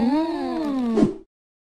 Mm.